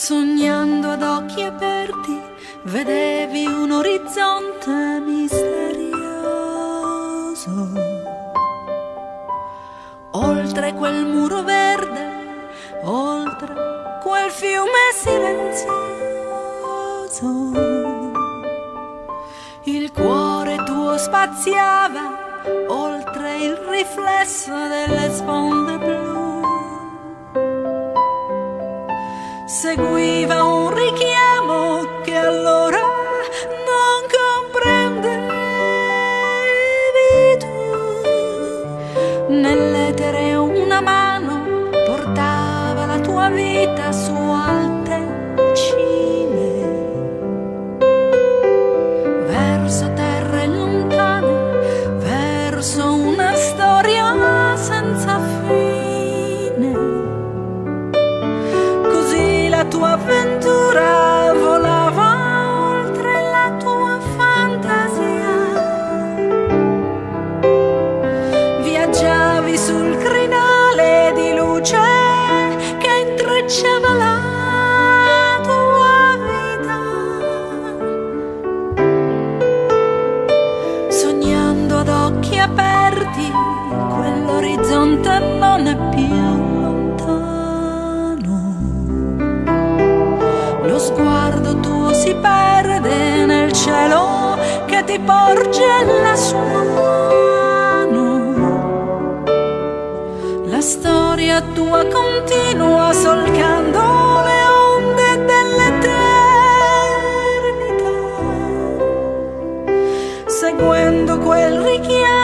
Sognando ad occhi aperti, vedevi un orizzonte misterioso. Oltre quel muro verde, oltre quel fiume silenzioso, il cuore tuo spaziava oltre il riflesso delle sponde su alte cime, verso terre lontane, verso una storia senza fine. Così la tua avventura aperti, quell'orizzonte non è più lontano. Lo sguardo tuo si perde nel cielo che ti porge la sua mano. La storia tua continua solcando le onde dell'eternità, seguendo quel richiamo